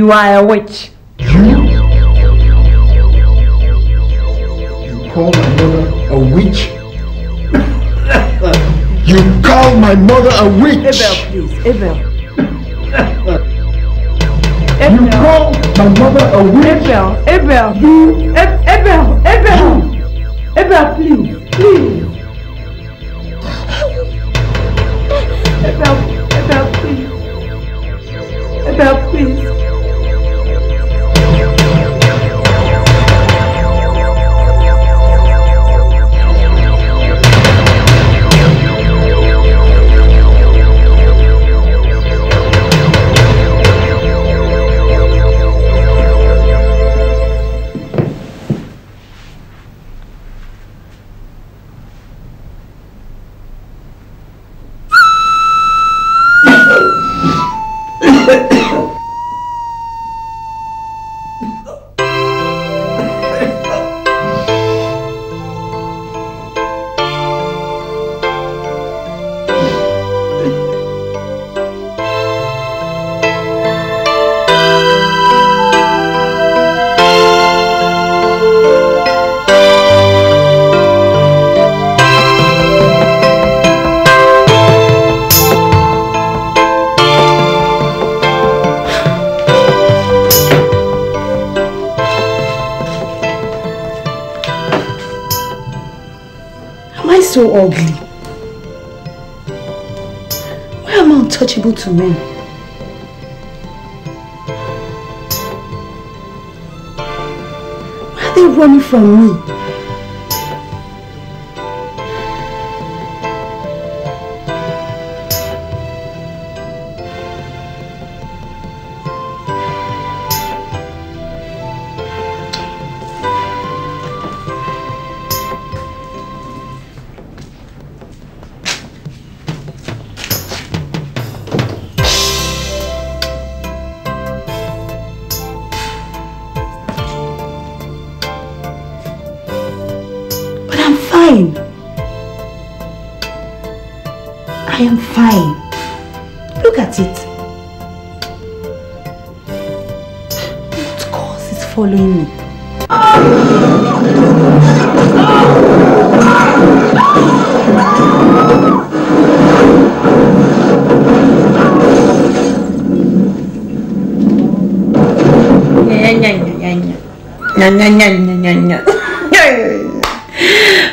You are a witch. You? You call my mother a witch? you call my mother a witch? Abel, please. Abel. You call my mother a witch? Abel, Abel, you, Abel, Abel, Abel, please, please. Abel, Abel, please. Abel, please. Am I untouchable to men? Why are they running from me?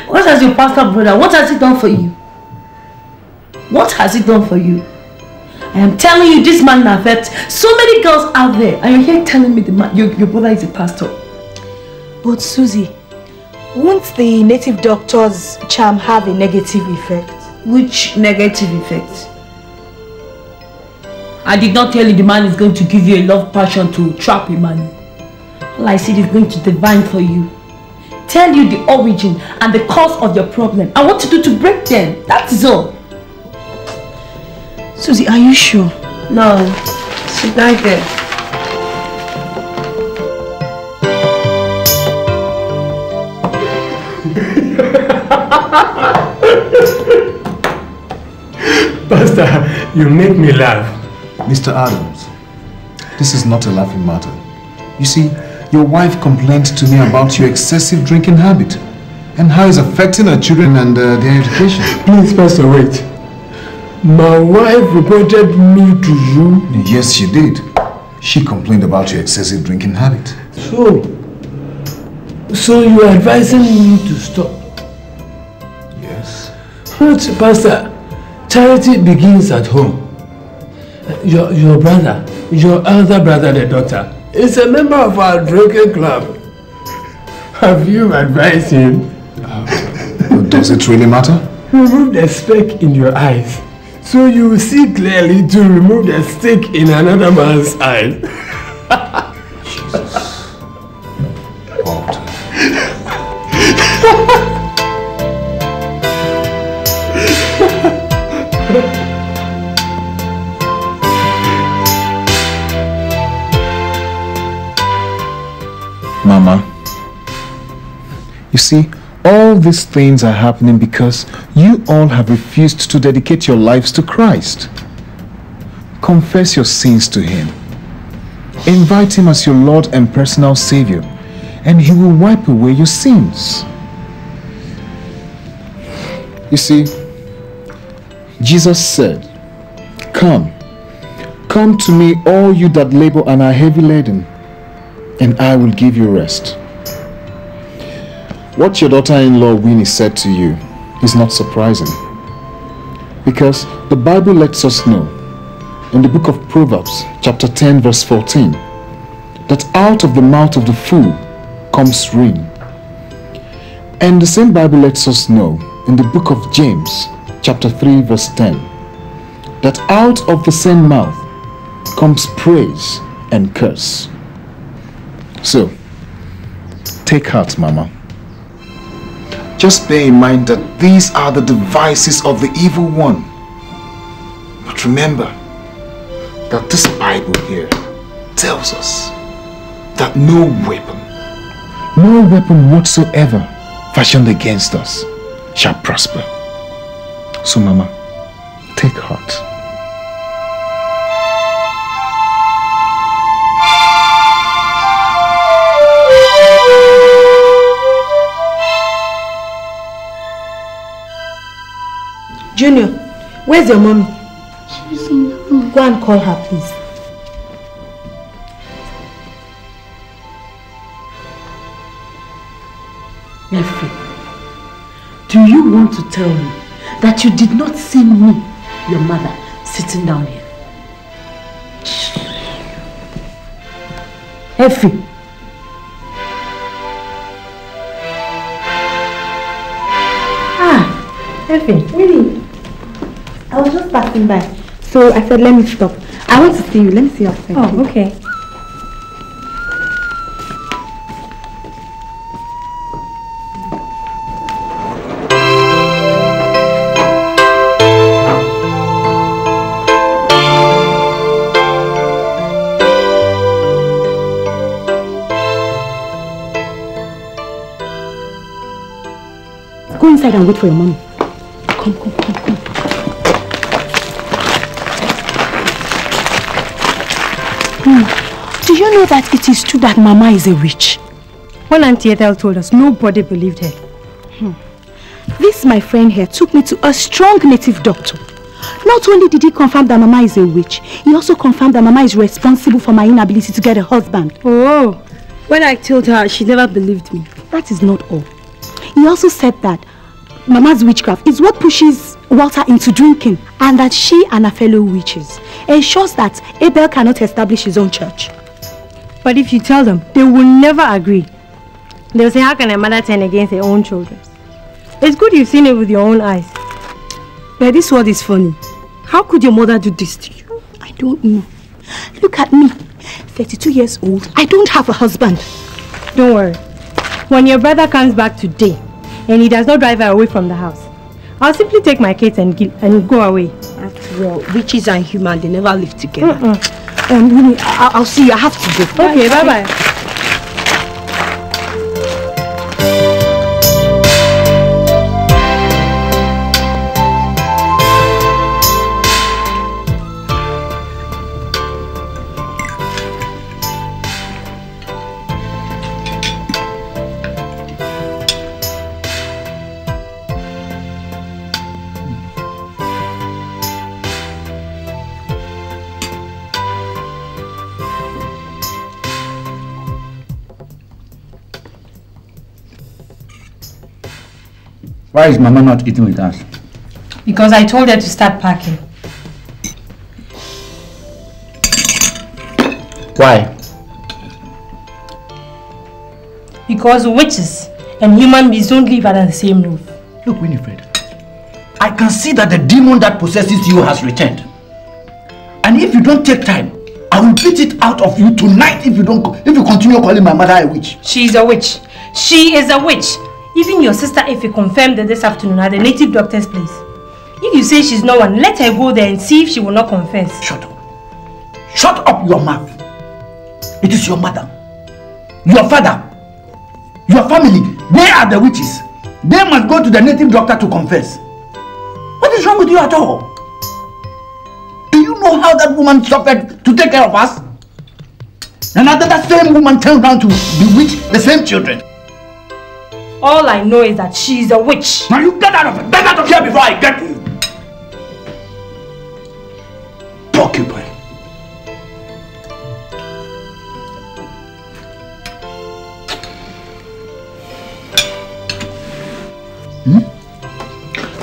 What has your pastor brother, what has he done for you? What has he done for you? I am telling you, this man affects so many girls out there. And you're here telling me the man, your, your brother is a pastor. But Susie, won't the native doctor's charm have a negative effect? Which negative effect? I did not tell you the man is going to give you a love passion to trap a man. All I said is going to divine for you. Tell you the origin and the cause of your problem and what to do to break them. That is all. Susie, are you sure? No. she died there. Pastor, you make me laugh. Mr. Adams, this is not a laughing matter. You see, your wife complained to me about your excessive drinking habit and how it's affecting her children and uh, their education. Please, Pastor, wait. My wife reported me to you? Yes, she did. She complained about your excessive drinking habit. So, so you are advising me to stop? Yes. But, Pastor, charity begins at home. Your, your brother, your elder brother, the doctor, is a member of our drinking club. Have you advised him? Uh, does it really matter? Remove the speck in your eyes so you will see clearly to remove the stick in another man's eye. you see, all these things are happening because you all have refused to dedicate your lives to Christ. Confess your sins to Him. Invite him as your Lord and personal Savior, and he will wipe away your sins. You see, Jesus said, Come, come to me, all you that labor and are heavy laden, and I will give you rest. What your daughter in law Winnie said to you is not surprising. Because the Bible lets us know in the book of Proverbs, chapter 10, verse 14, that out of the mouth of the fool comes rain. And the same Bible lets us know in the book of James, chapter 3, verse 10, that out of the same mouth comes praise and curse. So, take heart, Mama. Just bear in mind that these are the devices of the evil one. But remember that this Bible here tells us that no weapon, no weapon whatsoever fashioned against us shall prosper. So, Mama, Junior, where's your mommy? She's in the room. Go and call her, please. Effie, do you want to tell me that you did not see me, your mother, sitting down here? Effie. Ah, Effie, really? I was just passing by. So I said, let me stop. I want to see you. Let me see your face. Oh, okay. Go inside and wait for your mommy. Hmm. Do you know that it is true that Mama is a witch? When Auntie Ethel told us, nobody believed her. This, my friend here, took me to a strong native doctor. Not only did he confirm that Mama is a witch, he also confirmed that Mama is responsible for my inability to get a husband. Oh, when I told her, she never believed me. That is not all. He also said that Mama's witchcraft is what pushes Walter into drinking and that she and her fellow witches ensures that Abel cannot establish his own church. But if you tell them, they will never agree. They'll say, how can a mother turn against her own children? It's good you've seen it with your own eyes. But this word is funny. How could your mother do this to you? I don't know. Look at me, 32 years old. I don't have a husband. Don't worry. When your brother comes back today and he does not drive her away from the house, I'll simply take my kids and, and go away. All, witches and human, they never live together. Um, Winnie, I- I'll see you. I have to go. Okay, bye-bye. Why is Mama not eating with us? Because I told her to start packing. Why? Because witches and human beings don't live under the same roof. Look, Winifred. I can see that the demon that possesses you has returned. And if you don't take time, I will beat it out of you tonight if you don't if you continue calling my mother a witch. She is a witch. She is a witch. Even your sister Effie confirmed it this afternoon at the native doctor's place. If you say she's no one, let her go there and see if she will not confess. Shut up. Shut up your mouth. It is your mother, your father, your family. They are the witches. They must go to the native doctor to confess. What is wrong with you at all? Do you know how that woman suffered to take care of us? And after that same woman turned around to bewitch the same children. All I know is that she is a witch. Now you get out of it. Get out of here before I get you. Porcupine. Hmm?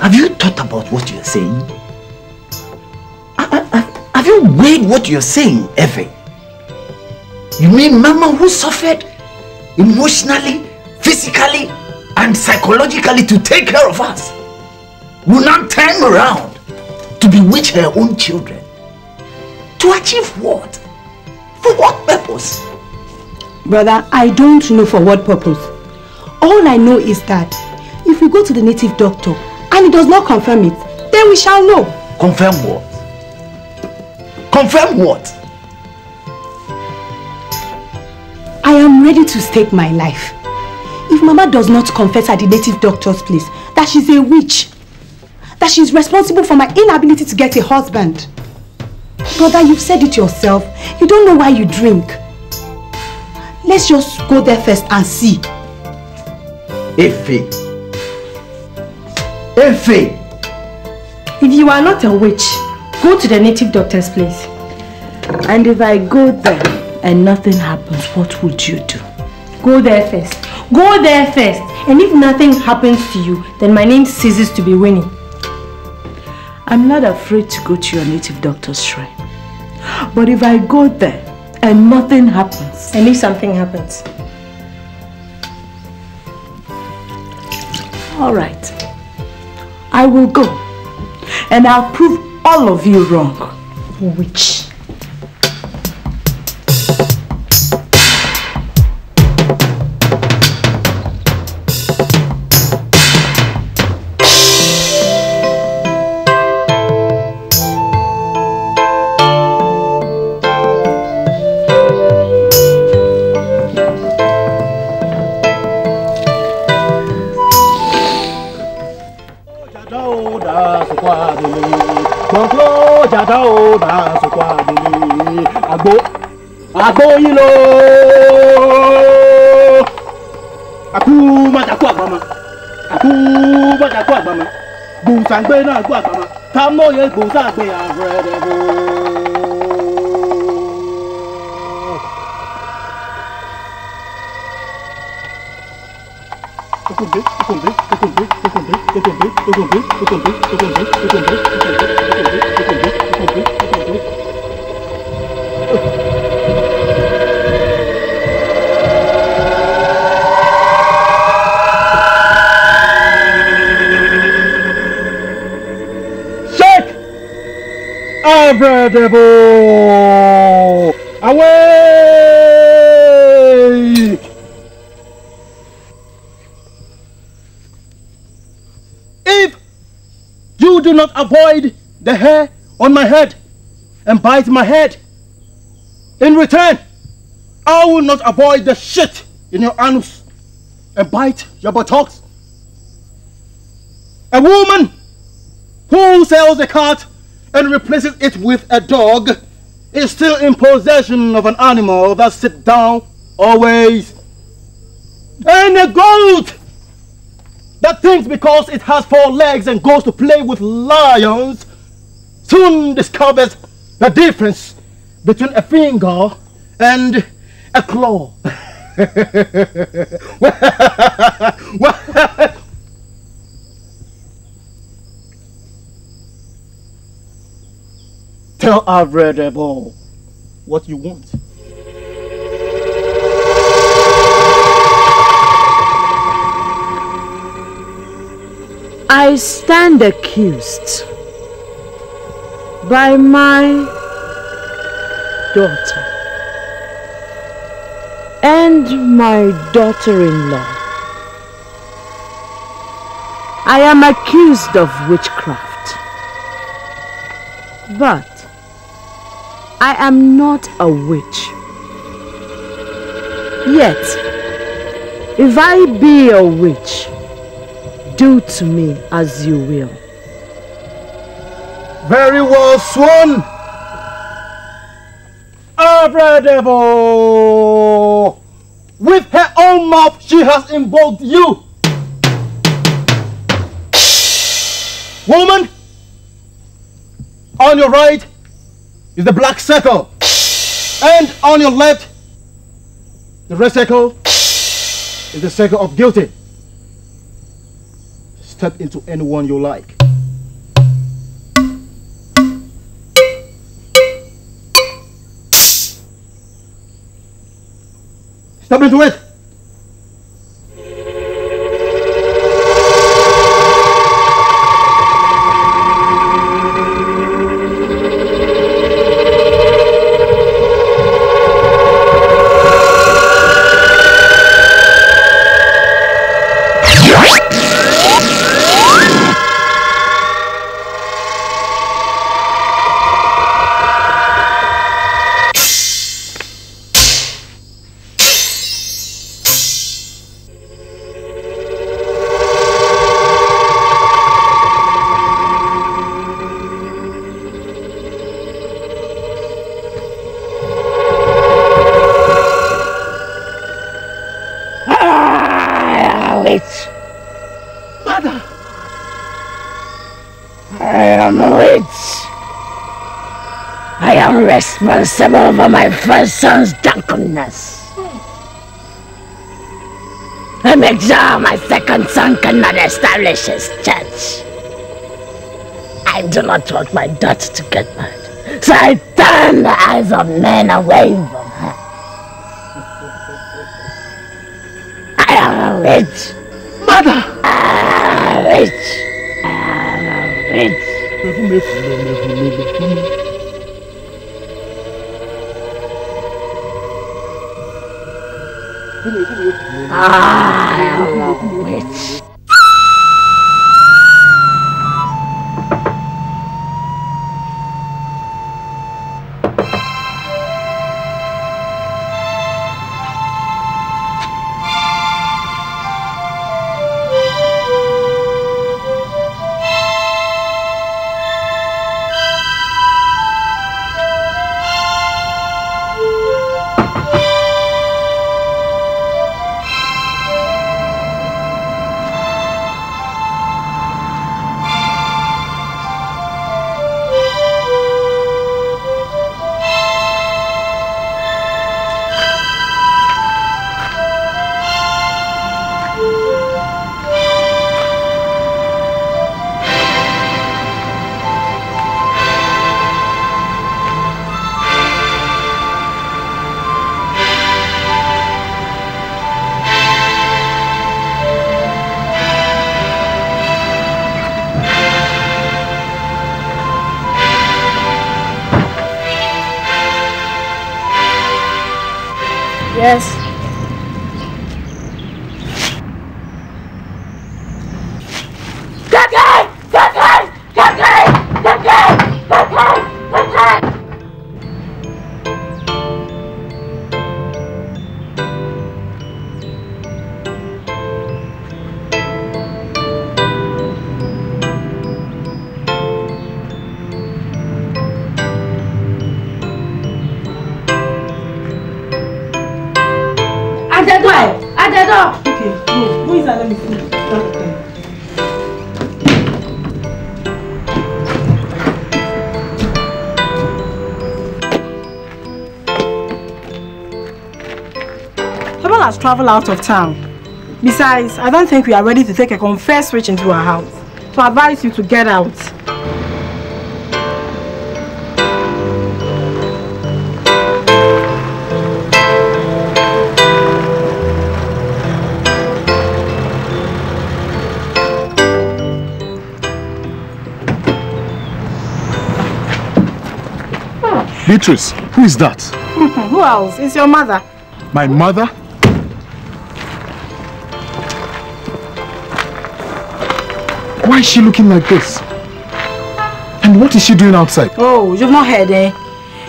Have you thought about what you're saying? Have you weighed what you're saying, Effie? You mean Mama who suffered emotionally, physically, and psychologically to take care of us will not turn around to bewitch her own children? To achieve what? For what purpose? Brother, I don't know for what purpose. All I know is that if we go to the native doctor and he does not confirm it, then we shall know. Confirm what? Confirm what? I am ready to stake my life. If Mama does not confess at the native doctor's place that she's a witch, that she's responsible for my inability to get a husband. Brother, you've said it yourself. You don't know why you drink. Let's just go there first and see. Effie. Effie. If you are not a witch, go to the native doctor's place. And if I go there and nothing happens, what would you do? Go there first. Go there first. And if nothing happens to you, then my name ceases to be Winnie. I'm not afraid to go to your native doctor's shrine. But if I go there and nothing happens... And if something happens? Alright. I will go. And I'll prove all of you wrong. Witch. sọ̀kọ̀ àdìlẹ̀ jàdá ò bá sọ̀kọ̀ àdìlẹ̀ àgbo àgbo yín lọ. àkú mọ̀tàkú àgbàmọ̀ àkú mọ̀tàkú àgbàmọ̀ gbòǹsàgbé náà gbọ́ àgbàmọ̀ támọ̀yé gbòǹsàgbé àgbẹ̀rẹ̀gbò. Okunde, okunde, okunde, okunde. Abra Devil! Do not avoid the hair on my head and bite my head, in return, I will not avoid the shit in your anus and bite your buttocks. A woman who sells a cat and replaces it with a dog is still in possession of an animal that sits down always. And a goat that thinks because it has four legs and goes to play with lions soon discovers the difference between a finger and a claw. Tell Alfred Ebo what you want. I stand accused by my daughter and my daughter-in-law. I am accused of witchcraft. But I am not a witch. Yet, if I be a witch, do to me as you will. Very well, Swan. I afraid devil! With her own mouth, she has invoked you. Woman, on your right is the black circle, and on your left, the red circle is the circle of guilty. Step into anyone you like. Step into it. I responsible for my first son's drunkenness. I make sure my second son cannot establish his church. I do not want my daughter to get married, so I turn the eyes of men away from her. I am rich. Mother! I am rich. I am rich. I the door! At the door! Okay, go. Go inside, let me see. Okay. Abel has traveled out of town. Besides, I don't think we are ready to take a confessed switch into our house. So I advise you to get out. Beatrice, who is that? Who else? It's your mother. My mother? Why is she looking like this? And what is she doing outside? Oh, you've not heard, eh?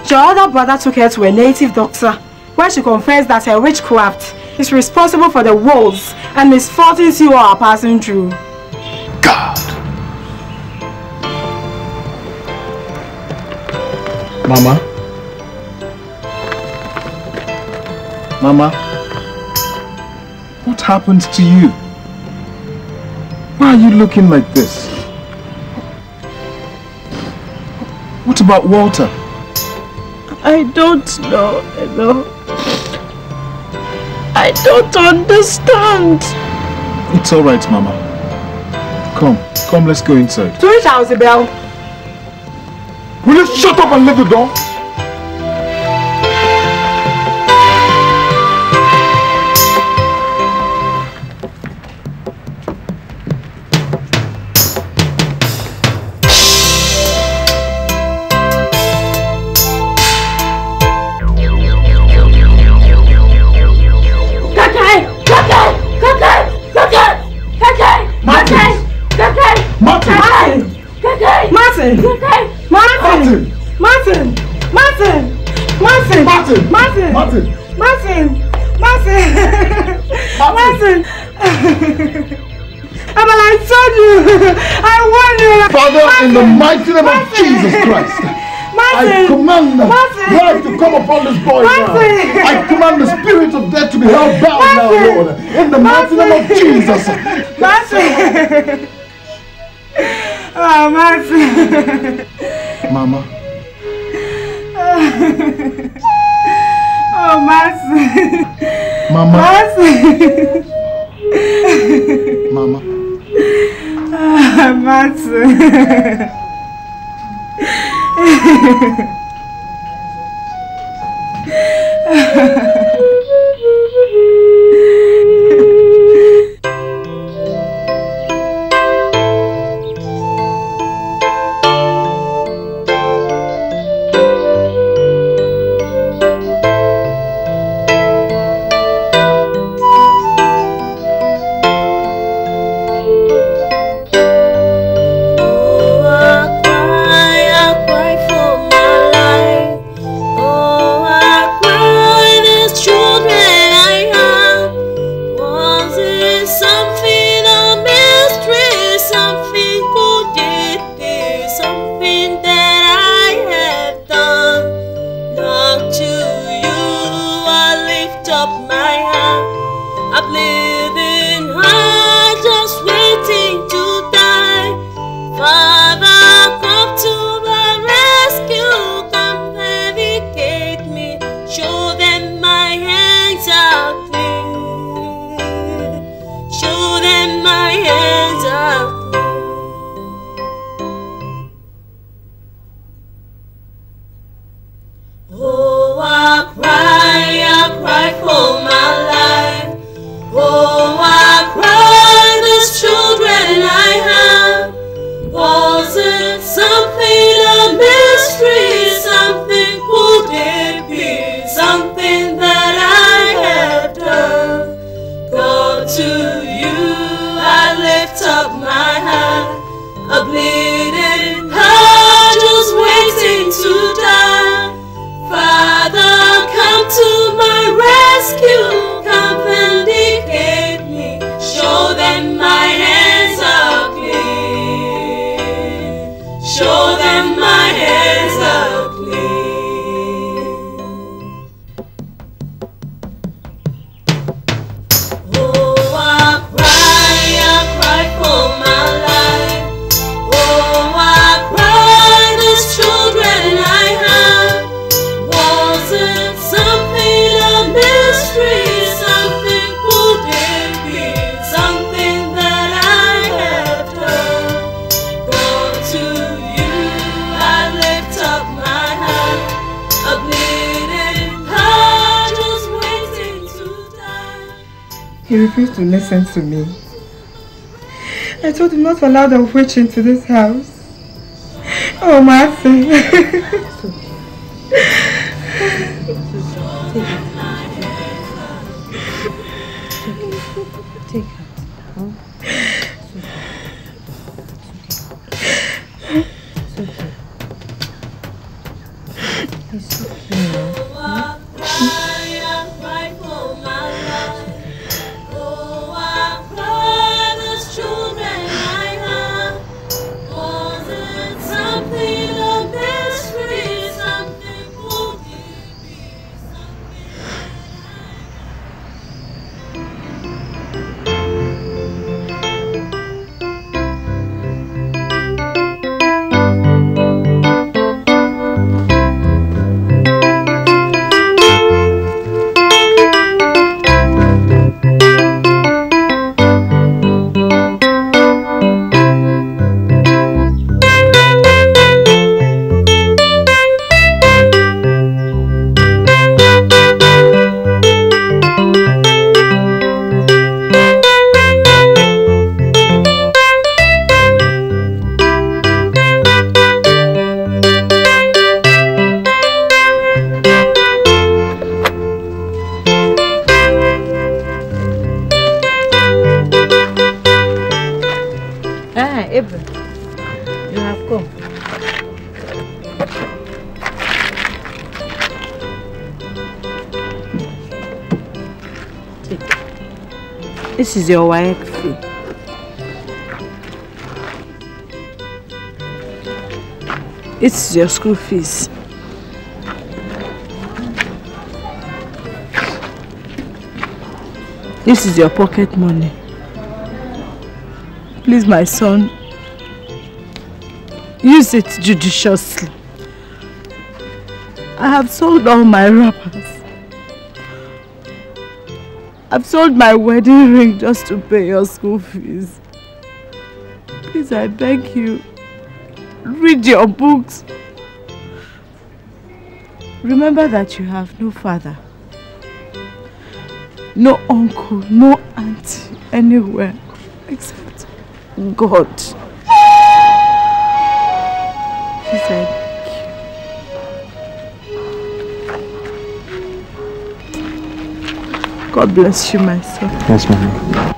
Your other brother took her to a native doctor where she confessed that her witchcraft is responsible for the woes and misfortunes you all are passing through. Mama, Mama, what happened to you? Why are you looking like this? What about Walter? I don't know, you. I don't understand. It's alright, Mama. Come, come, let's go inside. House, Bell? Will you shut up and leave the door? In the mighty name of Jesus Christ, I command life to come upon this boy now. I command the spirit of death to be held bound now, Lord. In the mighty name of Jesus. Martin! Oh, Martin! Mama, Oh, Martin! Mama, Martin! Mama. 待つ Ha ha ha. He refused to listen to me. I told him not to allow the witch into this house. Oh. Take Ah, Abel, you have come. Take. This is your wife. It's your school fees. This is your pocket money. Please, my son, use it judiciously. I have sold all my wrappers. I've sold my wedding ring just to pay your school fees. Please, I beg you, read your books. Remember that you have no father, no uncle, no auntie anywhere except God. Please, I God bless you, my son. Yes, ma'am.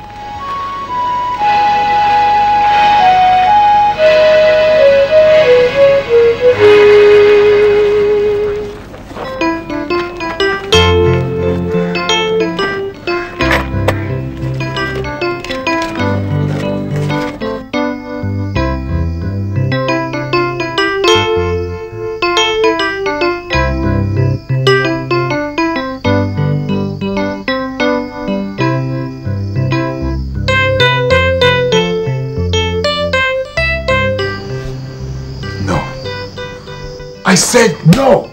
Said no!